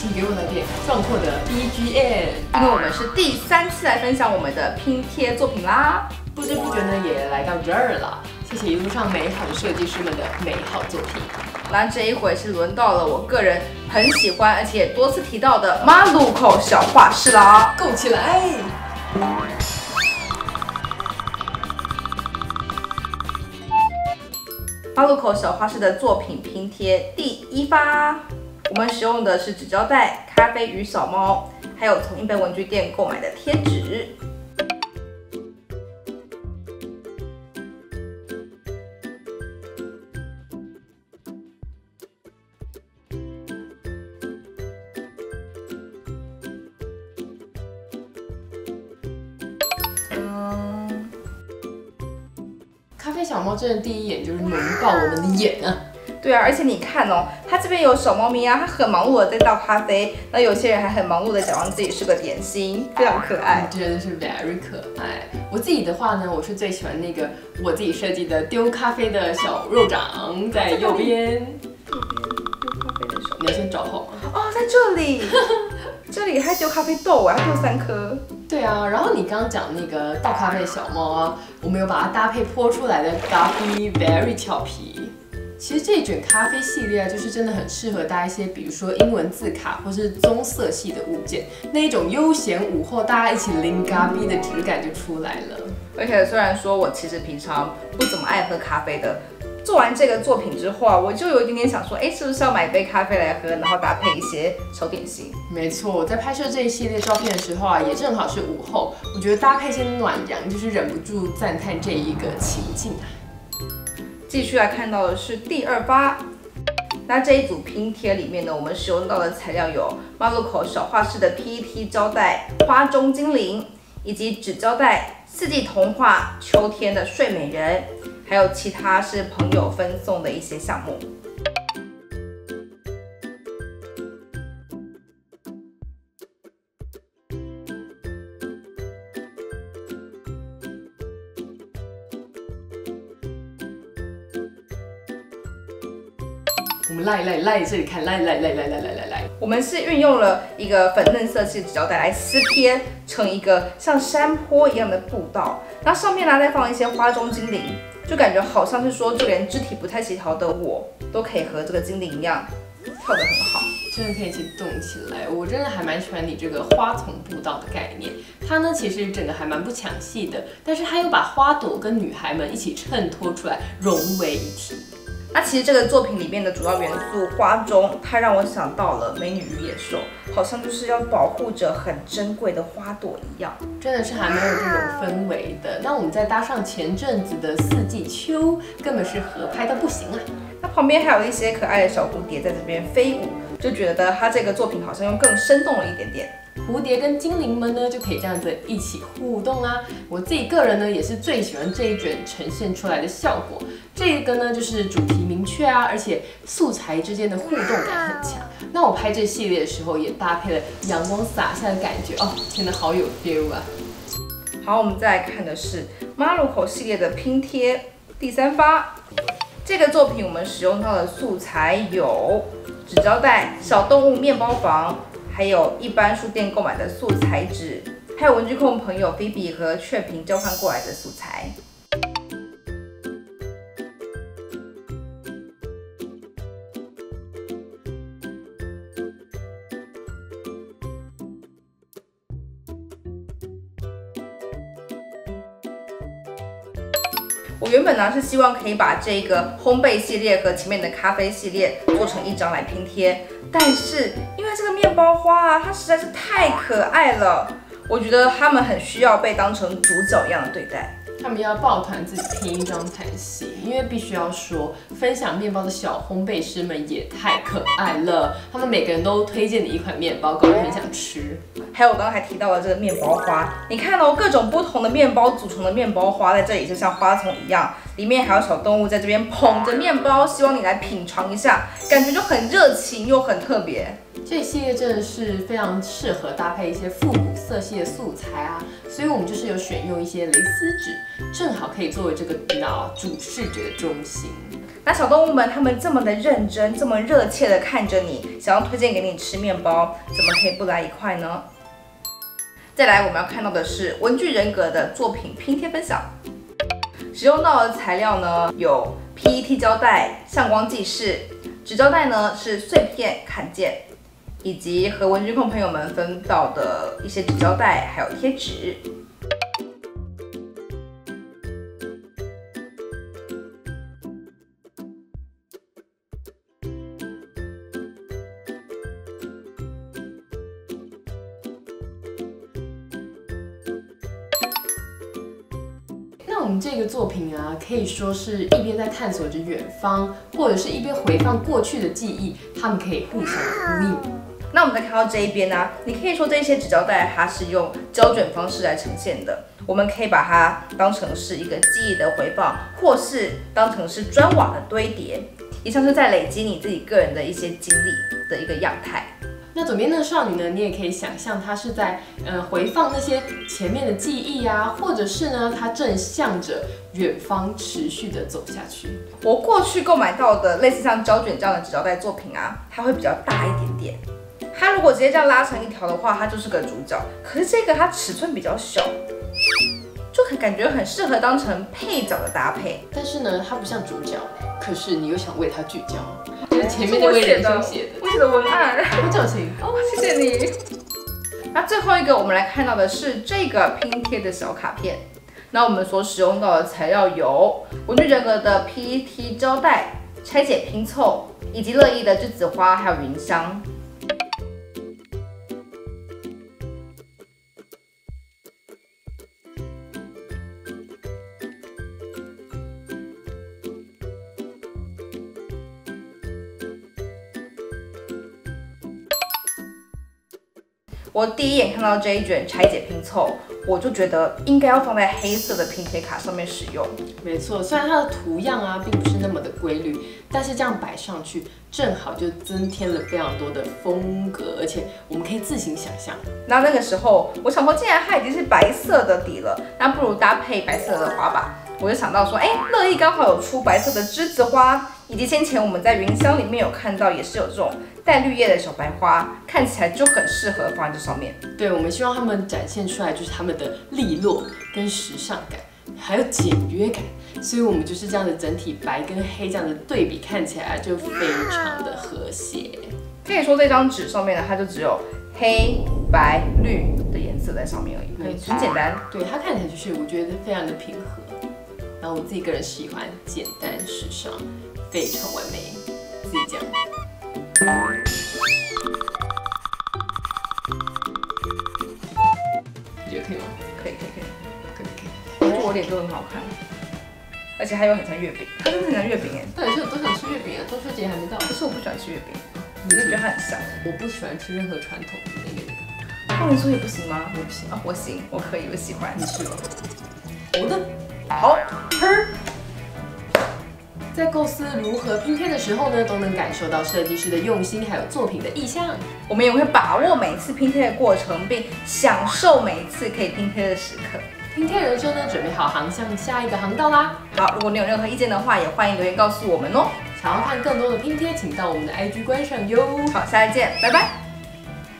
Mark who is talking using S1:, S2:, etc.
S1: 请给我来点壮阔的 BGM，
S2: 因为我们是第三次来分享我们的拼贴作品啦。
S1: 不知不觉呢也来到这儿了，谢谢一路上美好的设计师们的美好作品。
S2: 那这一回是轮到了我个人很喜欢而且多次提到的马路口小画室啦，
S1: 够起来！
S2: 马路口小画室的作品拼贴第一发，我们使用的是纸胶带、咖啡与小猫，还有从一般文具店购买的贴纸。
S1: 咖啡小猫真的第一眼就是萌爆我们的眼啊！
S2: 对啊，而且你看哦，它这边有小猫咪啊，它很忙碌的在倒咖啡，那有些人还很忙碌的假装自己是个点心，非常可爱，
S1: 真的是 very 可爱。我自己的话呢，我是最喜欢那个我自己设计的丢咖啡的小肉掌，在右边。
S2: 丢咖啡的手，
S1: 你要先找好？
S2: 哦，在这里，这里还丢咖啡豆，我要丢三颗。
S1: 对啊，然后你刚刚讲那个倒咖啡小猫啊，我们有把它搭配泼出来的咖啡 very 俏皮。其实这一卷咖啡系列啊，就是真的很适合搭一些，比如说英文字卡或是棕色系的物件，那一种悠闲午后大家一起拎咖啡的质感就出来了。
S2: 而且虽然说我其实平常不怎么爱喝咖啡的。做完这个作品之后啊，我就有一点点想说，哎，是不是要买一杯咖啡来喝，然后搭配一些小点心？
S1: 没错，我在拍摄这一系列照片的时候啊，也正好是午后，我觉得搭配一些暖阳，就是忍不住赞叹这一个情境啊。
S2: 继续来看到的是第二发，那这一组拼贴里面呢，我们使用到的材料有马路口小画室的 PET 胶带花中精灵，以及纸胶带四季童话秋天的睡美人。还有其他是朋友分送的一些项目。
S1: 我们来来来这里看，来来来来来来来来，
S2: 我们是运用了一个粉嫩色系的纸胶带来撕贴成一个像山坡一样的步道，那上面呢再放一些花中精灵。就感觉好像是说，就连肢体不太协调的我，都可以和这个精灵一样跳得很好，
S1: 真的可以一起动起来。我真的还蛮喜欢你这个花丛步道的概念，它呢其实整个还蛮不抢戏的，但是它又把花朵跟女孩们一起衬托出来，融为一体。
S2: 那其实这个作品里面的主要元素花中，它让我想到了《美女与野兽》，好像就是要保护着很珍贵的花朵一样，
S1: 真的是还蛮有这种氛围的。那我们再搭上前阵子的四季秋，根本是合拍到不行啊！
S2: 那旁边还有一些可爱的小蝴蝶在这边飞舞，就觉得它这个作品好像又更生动了一点点。
S1: 蝴蝶跟精灵们呢就可以这样子一起互动啊！我自己个人呢也是最喜欢这一卷呈现出来的效果。这个呢就是主题明确啊，而且素材之间的互动感很强。那我拍这系列的时候也搭配了阳光洒下的感觉哦，真的好有 feel 啊！
S2: 好，我们再来看的是马路口系列的拼贴第三发。这个作品我们使用到的素材有纸胶带、小动物面包房。还有一般书店购买的素材纸，还有文具控朋友菲比和雀屏交换过来的素材。我原本呢是希望可以把这个烘焙系列和前面的咖啡系列做成一张来拼贴，但是因为这个面包花啊，它实在是太可爱了，我觉得它们很需要被当成主角一样的对待。
S1: 他们要抱团自己拼一张才行，因为必须要说，分享面包的小烘焙师们也太可爱了。他们每个人都推荐你一款面包，搞得很想吃。
S2: 还有我刚刚还提到了这个面包花，你看哦，各种不同的面包组成的面包花在这里，就像花丛一样，里面还有小动物在这边捧着面包，希望你来品尝一下，感觉就很热情又很特别。
S1: 这系列真的是非常适合搭配一些复古色系的素材啊，所以我们就是有选用一些蕾丝纸，正好可以作为这个脑主视觉的中心。
S2: 那小动物们，他们这么的认真，这么热切的看着你，想要推荐给你吃面包，怎么可以不来一块呢？再来，我们要看到的是文具人格的作品拼贴分享。使用到的材料呢，有 PET 胶带、相光记事、纸胶带呢是碎片看见，以及和文具控朋友们分到的一些纸胶带，还有贴纸。
S1: 那我们这个作品啊，可以说是一边在探索着远方，或者是一边回放过去的记忆，它们可以互相呼应。
S2: 那我们再看到这一边呢、你可以说这些纸胶带它是用胶卷方式来呈现的，我们可以把它当成是一个记忆的回放，或是当成是砖瓦的堆叠，也像是在累积你自己个人的一些经历的一个样态。
S1: 那左边那个少女呢，你也可以想象她是在呃回放那些前面的记忆啊，或者是呢，她正向着远方持续的走下去。
S2: 我过去购买到的类似像胶卷这样的纸胶带作品啊，它会比较大一点点。它如果直接这样拉成一条的话，它就是个主角。可是这个它尺寸比较小，就很感觉很适合当成配角的搭配。
S1: 但是呢，它不像主角，可是你又想为它聚焦，就是前面那位仁兄写的，
S2: 我写的文案。
S1: 好矫情。
S2: 哦，谢谢你。那最后一个，我们来看到的是这个拼贴的小卡片。那我们所使用到的材料有文具人格的 PET 胶带、拆解拼凑，以及乐意的栀子花，还有云香。我第一眼看到这一卷拆解拼凑，我就觉得应该要放在黑色的拼贴卡上面使用。
S1: 没错，虽然它的图样啊并不是那么的规律，但是这样摆上去正好就增添了非常多的风格，而且我们可以自行想象。
S2: 那那个时候，我想说，既然它已经是白色的底了，那不如搭配白色的花吧。我就想到说，哎，乐意刚好有出白色的栀子花，以及先前我们在云香里面有看到，也是有这种带绿叶的小白花，看起来就很适合放在这上面。
S1: 对，我们希望他们展现出来就是他们的利落跟时尚感，还有简约感，所以我们就是这样的整体白跟黑这样的对比，看起来就非常的和谐。
S2: 可以说这张纸上面呢，它就只有黑白绿的颜色在上面而已，很很简单。
S1: 对，它看起来就是我觉得非常的平和。然后我自己个人喜欢简单时尚，非常完美，自己讲。
S2: 我脸都很好看，而且还有很像月饼，它真的很像月饼哎。
S1: 到底是有多想吃月饼啊？中秋节还没到。
S2: 可是我不喜欢吃月饼，我就觉得它很像。
S1: 我不喜欢吃任何传统的那个那个。
S2: 凤梨酥也不行吗？
S1: 我不行
S2: 啊，我行，我可以，我喜欢。
S1: 你吃吧。好的。
S2: 好，吃。
S1: 在构思如何拼贴的时候呢，都能感受到设计师的用心，还有作品的意向。
S2: 我们也会把握每次拼贴的过程，并享受每一次可以拼贴的时刻。
S1: 拼贴人生呢，准备好航向下一个航道啦。
S2: 好，如果你有任何意见的话，也欢迎留言告诉我们哦。
S1: 想要看更多的拼贴，请到我们的 IG 观赏哟。
S2: 好，下次见，拜拜。